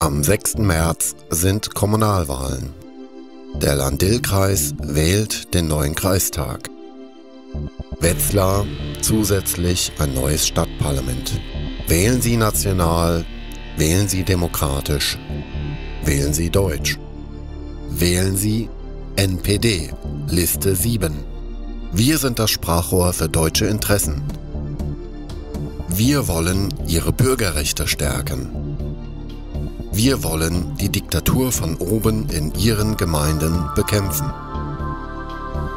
Am 6. März sind Kommunalwahlen. Der Land-Dill-Kreis wählt den neuen Kreistag. Wetzlar zusätzlich ein neues Stadtparlament. Wählen Sie national, wählen Sie demokratisch, wählen Sie deutsch. Wählen Sie NPD, Liste 7. Wir sind das Sprachrohr für deutsche Interessen. Wir wollen Ihre Bürgerrechte stärken. Wir wollen die Diktatur von oben in Ihren Gemeinden bekämpfen.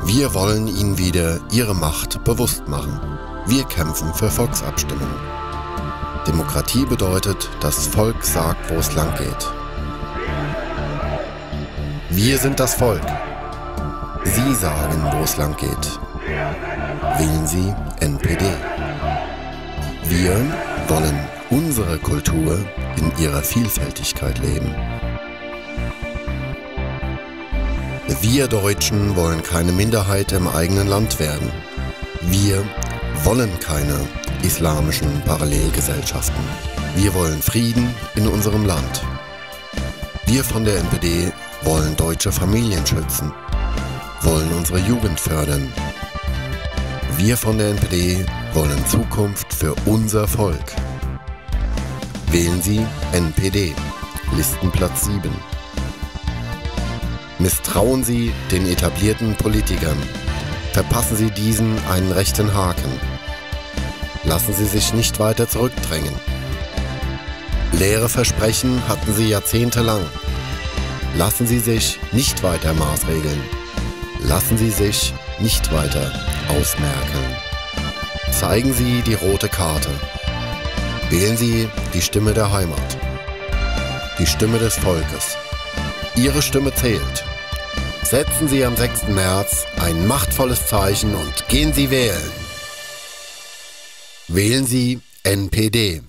Wir wollen Ihnen wieder Ihre Macht bewusst machen. Wir kämpfen für Volksabstimmung. Demokratie bedeutet, das Volk sagt, wo es lang geht. Wir sind das Volk. Sie sagen, wo es lang geht. Wählen Sie NPD. Wir wollen unsere Kultur in ihrer Vielfältigkeit leben. Wir Deutschen wollen keine Minderheit im eigenen Land werden. Wir wollen keine islamischen Parallelgesellschaften. Wir wollen Frieden in unserem Land. Wir von der NPD wollen deutsche Familien schützen, wollen unsere Jugend fördern. Wir von der NPD wollen Zukunft für unser Volk. Wählen Sie NPD, Listenplatz 7. Misstrauen Sie den etablierten Politikern. Verpassen Sie diesen einen rechten Haken. Lassen Sie sich nicht weiter zurückdrängen. Leere Versprechen hatten Sie jahrzehntelang. Lassen Sie sich nicht weiter maßregeln. Lassen Sie sich nicht weiter ausmerkeln. Zeigen Sie die rote Karte. Wählen Sie die Stimme der Heimat. Die Stimme des Volkes. Ihre Stimme zählt. Setzen Sie am 6. März ein machtvolles Zeichen und gehen Sie wählen. Wählen Sie NPD.